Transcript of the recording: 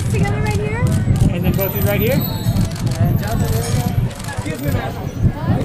guys together right here. And then both of you right here. And Excuse me, ma'am.